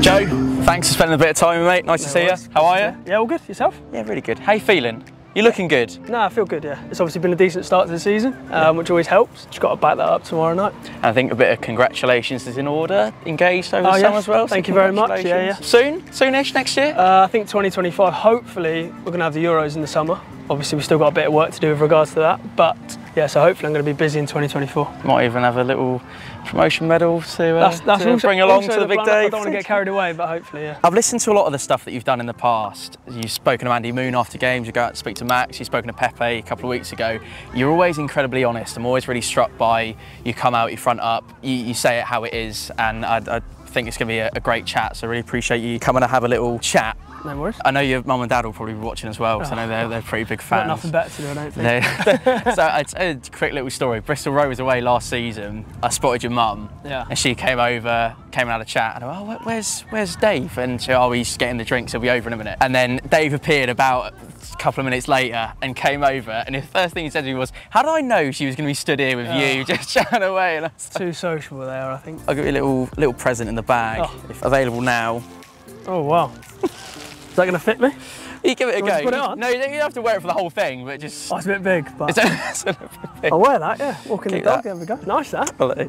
Joe, thanks for spending a bit of time with me, mate. Nice to see you. How are you? Yeah, all good. Yourself? Yeah, really good. How you feeling? You're looking good. No, I feel good, yeah. It's obviously been a decent start to the season, um, which always helps. Just got to back that up tomorrow night. And I think a bit of congratulations is in order. Engaged over Oh, the yeah. summer as well. so Thank you very much. Yeah, congratulations. Soon? Soonish next year? Uh, I think 2025, hopefully, we're going to have the Euros in the summer. Obviously, we've still got a bit of work to do with regards to that. But yeah, so hopefully, I'm going to be busy in 2024. Might even have a little promotion medal to, uh, That's, that's to also, bring along to the, big day. I don't want to get carried away, but hopefully, yeah. I've listened to a lot of the stuff that you've done in the past. You've spoken to Andy Moon after games, you go out to speak to Max, you've spoken to Pepe a couple of weeks ago. You're always incredibly honest. I'm always really struck by you come out, you front up, you, you say it how it is, and I, I think it's going to be a, a great chat. So I really appreciate you coming to have a little chat. No worries. I know your mum and dad will probably be watching as well, because I know they're, oh. they're pretty big fans. nothing better to do, I don't think. So it's a quick little story. Bristol Rovers away last season. I spotted your mum, Yeah. and she came over, came and had a chat. And I went, oh, where's where's Dave? And she, oh, he's getting the drinks. He'll be over in a minute. And then Dave appeared about a couple of minutes later and came over. And the first thing he said to me was, "How did I know she was going to be stood here with you, Oh. just chatting away?" And I was Too sociable there, I think. I'll give you a little little present in the bag, Oh. if available now. Oh, wow. Is that going to fit me? You give it a Do go. to put it on? No, you don't you have to wear it for the whole thing, but just. Oh, it's a bit big, but It's a- it's a I'll wear that, yeah. Walking the Keep dog, that. there we go. Nice, that. quality. Are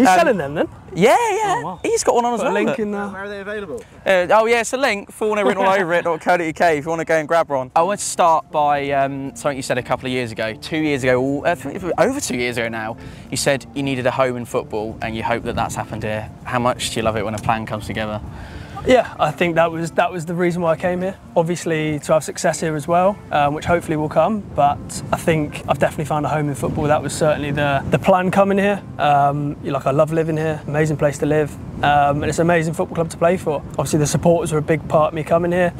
you Um, selling them then? Yeah, yeah. Oh, wow. He's got one on as Put a well. link look. in there. Where are they available? Uh, oh yeah, it's a link. Four nil written all over it. .co.uk if you want to go and grab one. I want to start by um, something you said a couple of years ago. Two years ago, uh, over two years ago now. You said you needed a home in football, and you hope that that's happened here. How much do you love it when a plan comes together? Yeah, I think that was that was the reason why I came here. Obviously, to have success here as well, um, which hopefully will come. But I think I've definitely found a home in football. That was certainly the the plan coming here. Um, like I love living here. Amazing place to live, um, and it's an amazing football club to play for. Obviously, the supporters are a big part of me coming here.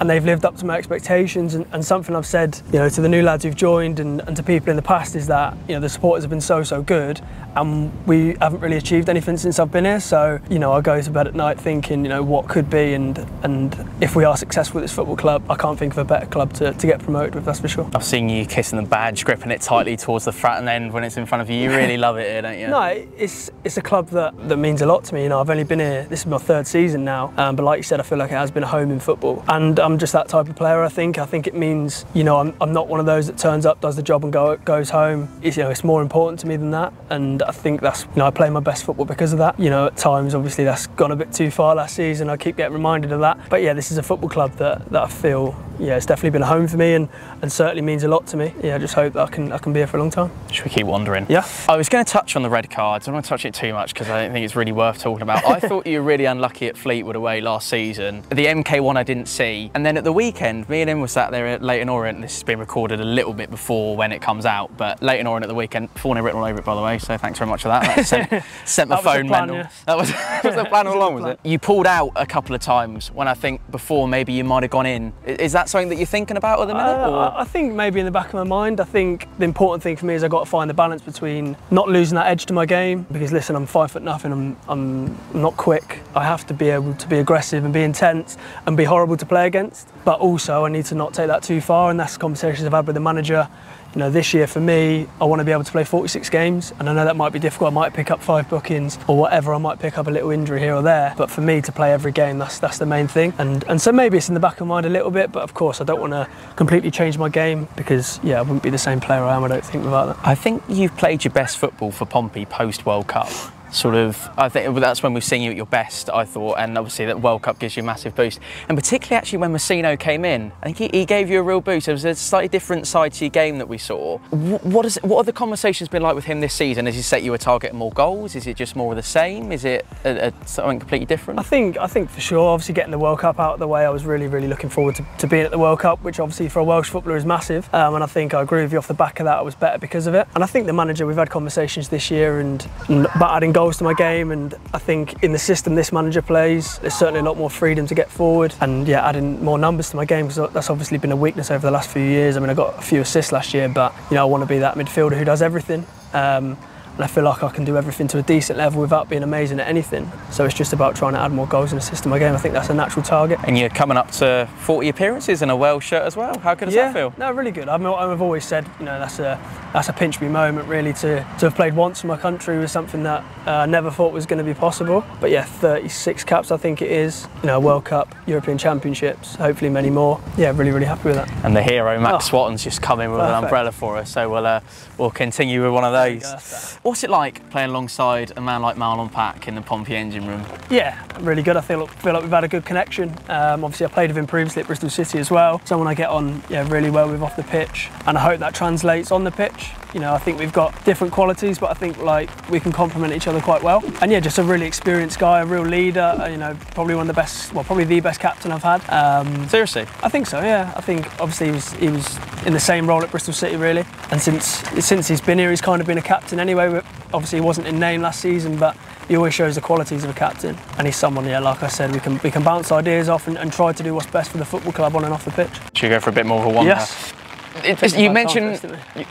And they've lived up to my expectations. And, and something I've said, you know, to the new lads who've joined and, and to people in the past is that, you know, the supporters have been so, so good. And we haven't really achieved anything since I've been here. So, you know, I go to bed at night thinking, you know, what could be. And and if we are successful with this football club, I can't think of a better club to, to get promoted with, that's for sure. I've seen you kissing the badge, gripping it tightly towards the front end when it's in front of you. You really love it here, don't you? No, it's it's a club that, that means a lot to me. You know, I've only been here. This is my third season now, um, but like you said, I feel like it has been a home in football, and I'm just that type of player. I think. I think it means you know I'm, I'm not one of those that turns up, does the job, and go, goes home. It's, you know, it's more important to me than that, and I think that's you know I play my best football because of that. You know, at times obviously that's gone a bit too far last season. I keep getting reminded of that, but yeah, this is a football club that, that I feel yeah it's definitely been a home for me, and, and certainly means a lot to me. Yeah, I just hope that I can I can be here for a long time. Should we keep wandering? Yeah. I was going to touch on the red cards. I don't want to touch it too much because I don't think it's really worth talking about. I thought you were really unlucky at Fleetwood away last season. The MK1 I didn't see. And then at the weekend, me and him were sat there at Leyton Orient. This has been recorded a little bit before when it comes out. But Leyton Orient at the weekend, name written all over it, by the way. So thanks very much for that. That sent, sent my That phone plan, yeah. That was, was the plan all along, was it? You pulled out a couple of times when I think before maybe you might have gone in. Is that something that you're thinking about at the minute? Uh, I think maybe in the back of my mind, I think the important thing for me is I've got to find the balance between not losing that edge to my game. Because listen, I'm five foot nothing, I'm, I'm not quick. I have to be able to be aggressive and be intense and be horrible to play against. But also, I need to not take that too far, and that's conversations I've had with the manager. You know, this year for me, I want to be able to play 46 games, and I know that might be difficult. I might pick up five bookings or whatever. I might pick up a little injury here or there, but for me to play every game, that's that's the main thing. And and so maybe it's in the back of mind a little bit, but of course I don't want to completely change my game because yeah, I wouldn't be the same player I am. I don't think without that. I think you've played your best football for Pompey post World Cup. Sort of, I think that's when we've seen you at your best, I thought, and obviously that World Cup gives you a massive boost. And particularly actually when Mousinho came in, I think he, he gave you a real boost. It was a slightly different side to your game that we saw. Wh- What, is, what have the conversations been like with him this season? Has he set you a target more goals? Is it just more of the same? Is it a, a, something completely different? I think I think for sure. Obviously, getting the World Cup out of the way, I was really really looking forward to, to being at the World Cup, which obviously for a Welsh footballer is massive. Um, and I think I agree with you off the back of that. I was better because of it. And I think the manager, we've had conversations this year and, and about adding goals to my game. And I think in the system this manager plays, there's certainly a lot more freedom to get forward. And yeah, adding more numbers to my game because that's obviously been a weakness over the last few years. I mean, I got a few assists last year, but you know I want to be that midfielder who does everything. Um, and I feel like I can do everything to a decent level without being amazing at anything. So it's just about trying to add more goals and assists to my game. I think that's a natural target. And you're coming up to 40 appearances in a Welsh shirt as well. How good does yeah, that feel? No, really good. I've, I've always said, you know, that's a that's a pinch me moment really to, to have played once in my country was something that uh, I never thought was going to be possible. But yeah, 36 caps I think it is. You know, World Cup, European Championships, hopefully many more. Yeah, really, really happy with that. And the hero Max oh, Swatton's just come in with perfect. an umbrella for us, so we'll uh, we'll continue with one of those. What's it like playing alongside a man like Marlon Pack in the Pompey engine room? Yeah, really good. I feel feel like we've had a good connection. Um, obviously, I played with him previously at Bristol City as well. Someone I get on yeah really well with off the pitch, and I hope that translates on the pitch. You know, I think we've got different qualities, but I think like we can complement each other quite well. And yeah, just a really experienced guy, a real leader. Uh, you know, probably one of the best, well, probably the best captain I've had. Um, Seriously? I think so. Yeah, I think obviously he was he was in the same role at Bristol City really, and since since he's been here, he's kind of been a captain anyway. Obviously, he wasn't in name last season, but he always shows the qualities of a captain. And he's someone, yeah, like I said, we can we can bounce ideas off and, and try to do what's best for the football club on and off the pitch. Should we go for a bit more of a one? Yes. It, you mentioned,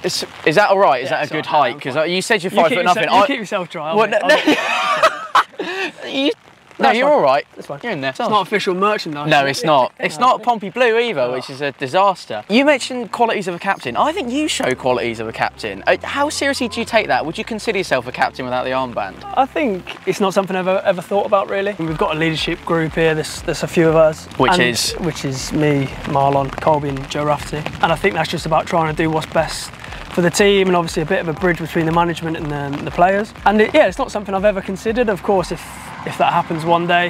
is, is, that all right? Is yeah, that a good height? Because uh, you said you're five you foot nothing. Yourself, you keep yourself dry. Well, no, no. you, no, you're all right. That's fine. You're in there. It's not official merchandise. No, it's not. It's not Pompey Blue either, oh. which is a disaster. You mentioned qualities of a captain. I think you show qualities of a captain. Uh, how seriously do you take that? Would you consider yourself a captain without the armband? I think it's not something I've ever, ever thought about really. We've got a leadership group here. There's, there's a few of us. Which is? Which is me, Marlon, Colby and Joe Rafferty. And I think that's just about trying to do what's best for the team and obviously a bit of a bridge between the management and the, the players. And it, yeah, it's not something I've ever considered. Of course, if, if that happens one day,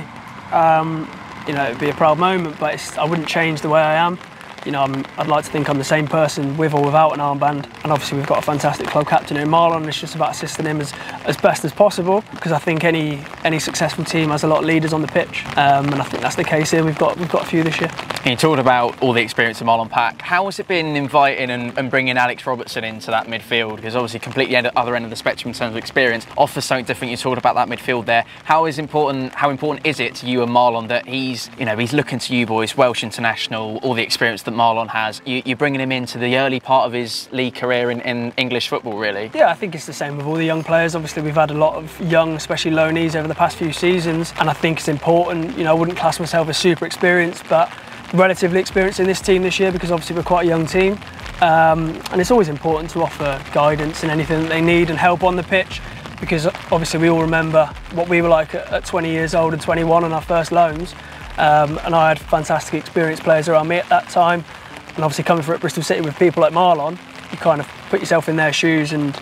um, you know, it'd be a proud moment, but I wouldn't change the way I am you know, i would like to think I'm the same person with or without an armband. And obviously we've got a fantastic club captain in Marlon. It's just about assisting him as, as best as possible because I think any any successful team has a lot of leaders on the pitch, um, and I think that's the case here. We've got we've got a few this year. You talked about all the experience of Marlon Pack. How has it been inviting and, and bringing Alex Robertson into that midfield? Because obviously completely end, other end of the spectrum in terms of experience offers something different. You talked about that midfield there. How is important? How important is it to you and Marlon that he's you know he's looking to you boys, Welsh international, all the experience that Marlon has. You, are bringing him into the early part of his league career in, in, English football, really. Yeah, I think it's the same with all the young players. Obviously, we've had a lot of young, especially loanees over the past few seasons, and I think it's important. You know, I wouldn't class myself as super experienced, but relatively experienced in this team this year because obviously we're quite a young team. Um, and it's always important to offer guidance and anything that they need and help on the pitch because obviously we all remember what we were like at, at 20 years old and 21 on our first loans. Um, and I had fantastic experienced players around me at that time and obviously coming from Bristol City with people like Marlon, you kind of put yourself in their shoes and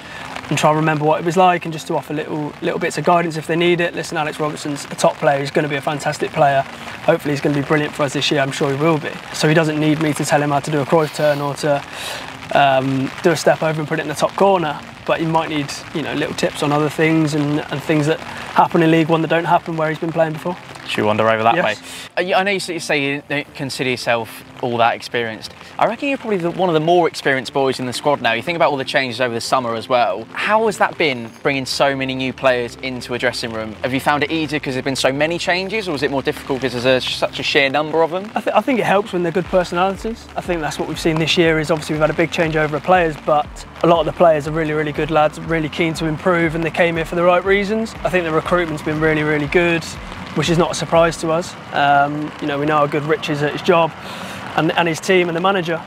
and try and remember what it was like and just to offer little little bits of guidance if they need it. Listen, Alex Robertson's a top player. He's going to be a fantastic player. Hopefully, he's going to be brilliant for us this year. I'm sure he will be. So he doesn't need me to tell him how to do a Cruyff turn or to um, do a step over and put it in the top corner. But he might need you know little tips on other things and, and things that happen in League One that don't happen where he's been playing before. Should we wander over that yes. way? Uh, I know you say you don't consider yourself all that experienced. I reckon you're probably the, one of the more experienced boys in the squad now. You think about all the changes over the summer as well. How has that been, bringing so many new players into a dressing room? Have you found it easier because there's been so many changes, or was it more difficult because there's a, such a sheer number of them? I, th I, think it helps when they're good personalities. I think that's what we've seen this year. Is obviously we've had a big changeover of players, but a lot of the players are really, really good lads, really keen to improve, and they came here for the right reasons. I think the recruitment's been really, really good which is not a surprise to us. Um, you know, we know how good Rich is at his job and, and his team and the manager.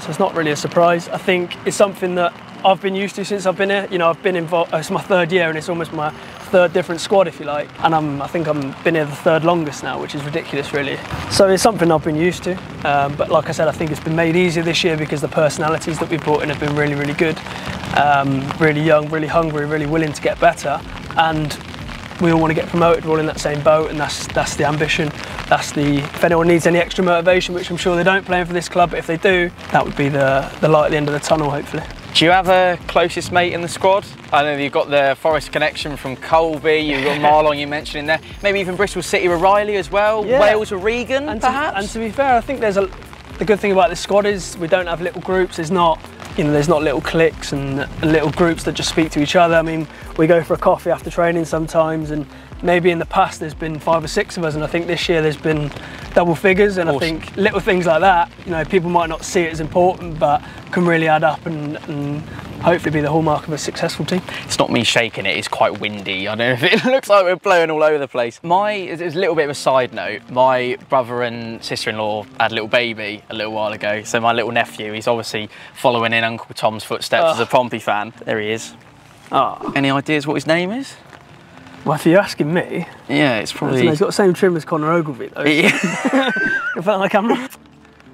So it's not really a surprise. I think it's something that I've been used to since I've been here. You know, I've been involved, it's my third year and it's almost my third different squad, if you like. And I'm, I think I've been here the third longest now, which is ridiculous, really. So it's something I've been used to. Um, but like I said, I think it's been made easier this year because the personalities that we've brought in have been really, really good. Um, really young, really hungry, really willing to get better. And we all want to get promoted, we're all in that same boat, and that's that's the ambition. That's the if anyone needs any extra motivation, which I'm sure they don't playing for this club, but if they do, that would be the the light at the end of the tunnel, hopefully. Do you have a closest mate in the squad? I know you've got the Forest connection from Colby, you've got Marlon you mentioned in there, maybe even Bristol City with Riley as well, yeah. Wales with Regan and perhaps? To, and to be fair, I think there's a, the good thing about this squad is we don't have little groups, there's not you know, there's not little cliques and, and, little groups that just speak to each other. I mean, we go for a coffee after training sometimes, and maybe in the past there's been five or six of us, and I think this year there's been double figures. And awesome. I think little things like that, you know, people might not see it as important, but can really add up and, and hopefully be the hallmark of a successful team. It's not me shaking it, it's quite windy. I don't know if it looks like we're blowing all over the place. My, it's a little bit of a side note, my brother and sister-in-law had a little baby a little while ago. So my little nephew, he's obviously following in Uncle Tom's footsteps Oh. as a ah. Pompey fan. There he is. Oh. Any ideas what his name is? Well, if you're asking me, Yeah, it's probably... know, he's got the same trim as Conor Ogilvie, though. Yeah. In front of the camera.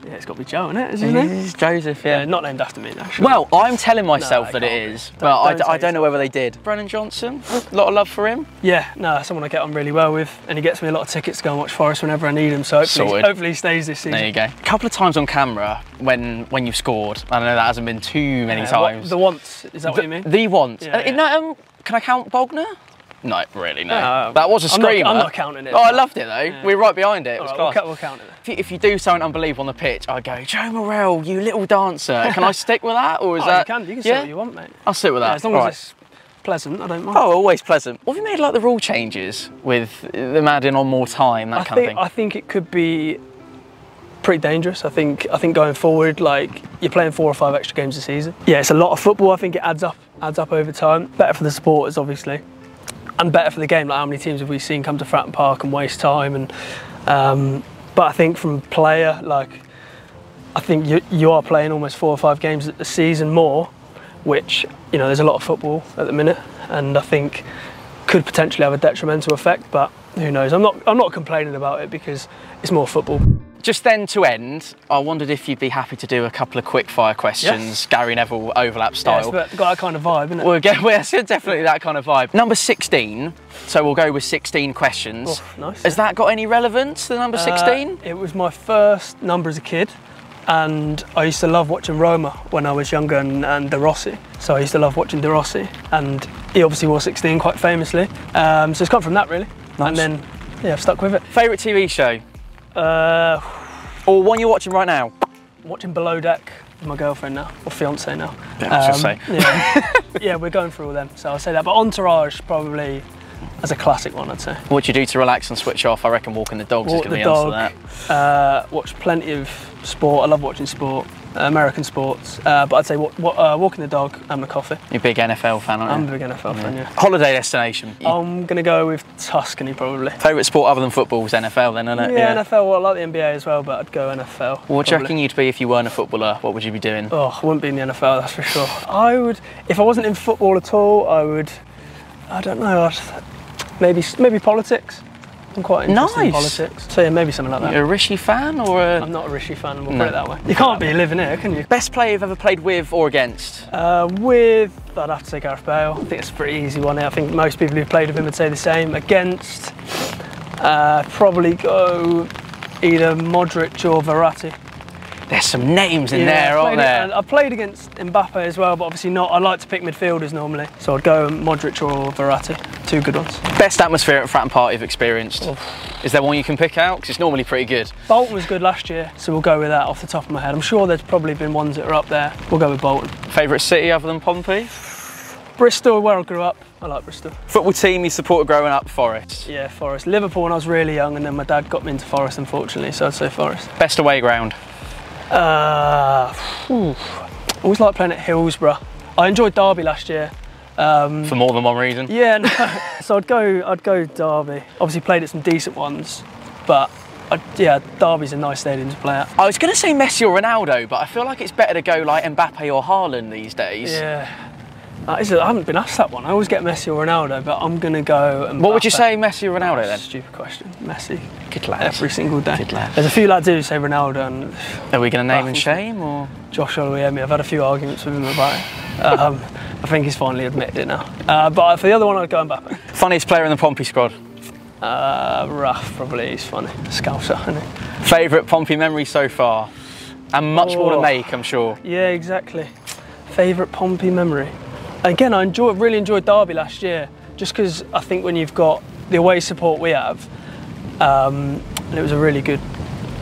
Yeah, it's got to be Joe, isn't it? Is his name? It's Joseph, Yeah, yeah. not named after me, no. Sure. Well, I'm telling myself it that it is. Don't- but I, don't I say don't know whether they did. Brennan Johnson, a lot of love for him. yeah, no, someone I get on really well with, and he gets me a lot of tickets to go and watch Forest whenever I need him. So hopefully, hopefully he stays this season. There you go. A couple of times on camera when when you've scored. I know that hasn't been too many Yeah, what- times. the once, is that what you mean? The once. Yeah, Uh, that, um, can I count Bogner? No, really, no. No, that was a I'm not- screamer. I'm not counting it. Oh, I loved it though. We were right behind it. It right, we'll, we'll count it. If you, if you do something unbelievable on the pitch, I go, Joe Morrell, you little dancer. Can I stick with that, or is Oh, that? you can, you can say yeah? what you want, mate. I'll sit with that. Yeah, as long as it's pleasant, I don't mind. Oh, always pleasant. What have you made like the rule changes with them adding on more time, that I kind think of thing? I think it could be pretty dangerous. I think I think going forward, like you're playing four or five extra games a season. Yeah, it's a lot of football. I think it adds up adds up over time. Better for the supporters, obviously, and better for the game. Like how many teams have we seen come to Fratton Park and waste time? And um, but I think from player, like I think you you are playing almost four or five games a season more, which you know there's a lot of football at the minute, and I think could potentially have a detrimental effect. But who knows? I'm not I'm not complaining about it because it's more football. Just then to end, I wondered if you'd be happy to do a couple of quick fire questions, Yes. Gary Neville overlap style. it's got that kind of vibe, isn't it? We'll get, it's definitely that kind of vibe. Number 16, so we'll go with 16 questions. Oh, nice. Has that got any relevance, the number 16? Uh, it was my first number as a kid, and I used to love watching Roma when I was younger and, and De Rossi. So I used to love watching De Rossi, and he obviously wore 16 quite famously. Um, so it's come from that really, Nice. and then yeah, I've stuck with it. Favourite TV show? Uh, Or one you're watching right now? watching Below Deck with my girlfriend now, or fiance now. Yeah, I was gonna Um, Yeah, yeah, we're going through all them, so I'll say that. But Entourage probably as a classic one, I'd say. What do you do to relax and switch off? I reckon walking the dogs Walk is going to be the answer to that. Uh, watch plenty of sport. I love watching sport, American sports. Uh, but I'd say wa- wa- uh, walking the dog and my coffee. You're a big NFL fan, aren't you? I'm a big NFL fan, yeah. Holiday destination. I'm gonna go with Tuscany probably. Favourite sport other than football is NFL then, isn't it? Yeah, NFL. Well, I like the NBA as well, but I'd go NFL. What do you reckon you'd be if you weren't a footballer? What would you be doing? Oh, I wouldn't be in the NFL, that's for sure. I would, if I wasn't in football at all, I would. I don't know. I'd, maybe maybe politics. I'm quite interested in Nice. politics. So yeah, maybe something like that. You're a Rishi fan or a I'm not a Rishi fan. We'll No. put it that way. You can't be living here, can you? best player you've ever played with or against? Uh, with, I'd have to say Gareth Bale. I think it's a pretty easy one. I think most people who've played with him would say the same. Against, uh, probably go either Modric or Verratti. There's some names in Yeah, there, aren't there? I've played against Mbappe as well, but obviously not. I like to pick midfielders normally, so I'd go Modric or Verratti. Two good ones. Best atmosphere at Fratton Park you've experienced? Is there one you can pick out? Because it's normally pretty good. Bolton was good last year, so we'll go with that off the top of my head. I'm sure there's probably been ones that are up there. We'll go with Bolton. Favourite city other than Pompey? Bristol, where I grew up. I like Bristol. Football team you supported growing up, Forest. Yeah, Forest. Liverpool when I was really young, and then my dad got me into Forest, unfortunately, so I'd say Forest. Best away ground? Uh, always like playing at Hillsborough. I enjoyed Derby last year. Um, For more than one reason. yeah, no. so I'd go, I'd go Derby. Obviously played at some decent ones, but I'd, yeah, Derby's a nice stadium to play at. I was going to say Messi or Ronaldo, but I feel like it's better to go like Mbappe or Haaland these days. Yeah. That is a, I haven't been asked that one. I always get Messi or Ronaldo, but I'm gonna go. What would you say, Messi or Ronaldo then? Stupid question. Messi. Good lad. Every single day. Good lad. There's a few lads who say Ronaldo and Are we going to name and shame or? Josh Oluwayemi. I've had a few arguments with him about it. Um, I think he's finally admitted it now. Uh, but for the other one, I'd go Mbappe. Funniest player in the Pompey squad? Uh, Raf probably. He's funny. Scouser, isn't he? Favourite Pompey memory so far? And much more to Oh. make, I'm sure. Yeah, exactly. Favourite Pompey memory? Again, I enjoy, really enjoyed Derby last year, just because I think when you've got the away support we have, um, and it was a really good,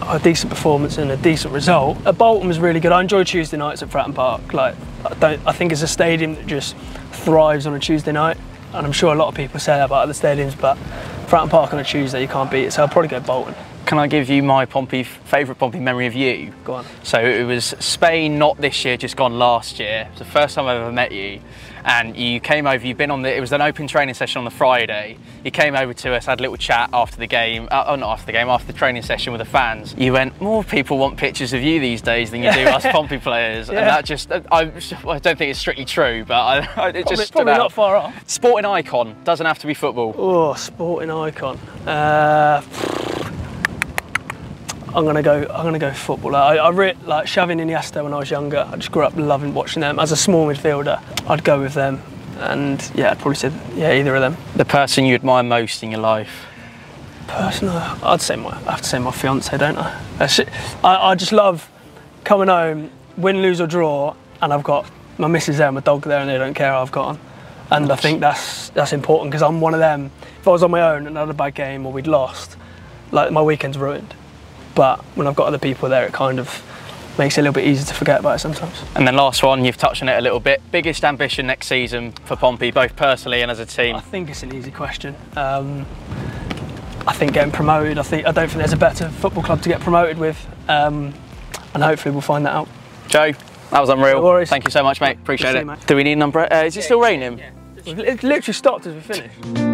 a decent performance and a decent result. At Bolton was really good. I enjoy Tuesday nights at Fratton Park. Like, I, don't, I think it's a stadium that just thrives on a Tuesday night, and I'm sure a lot of people say that about other stadiums, but Fratton Park on a Tuesday you can't beat it. So I'll probably go Bolton. Can I give you my Pompey favourite Pompey memory of you? Go on. So it was Spain, not this year, just gone last year. It's the first time I've ever met you. And you came over, you've been on the, it was an open training session on the Friday. You came over to us, had a little chat after the game, uh, oh, not after the game, after the training session with the fans. You went, more people want pictures of you these days than you do us Pompey players. Yeah. And that just, I, I don't think it's strictly true, but I, it Probably, just probably out. not far off. Sporting icon, doesn't have to be football. Oh, sporting icon. Uh, I'm gonna go. I'm gonna go footballer. I, I re- like Xavi and Iniesta when I was younger. I just grew up loving watching them. As a small midfielder, I'd go with them. And yeah, I'd probably say yeah either of them. The person you admire most in your life. Personally, I'd say my. I have to say my fiance, don't I? I, I just love coming home, win, lose or draw, and I've got my missus there, and my dog there, and they don't care how I've got 'em. And I think that's that's important because I'm one of them. If I was on my own and had a bad game or we'd lost, like my weekend's ruined. But when I've got other people there, it kind of makes it a little bit easier to forget about it sometimes. And then last one, you've touched on it a little bit. Biggest ambition next season for Pompey, both personally and as a team. I think it's an easy question. Um, I think getting promoted. I think I don't think there's a better football club to get promoted with, um, and hopefully we'll find that out. Joe, that was unreal. No worries. Thank you so much, mate. Appreciate Good it. you, mate. Do we need an umbrella? Uh, is it still raining? It literally stopped as we finished.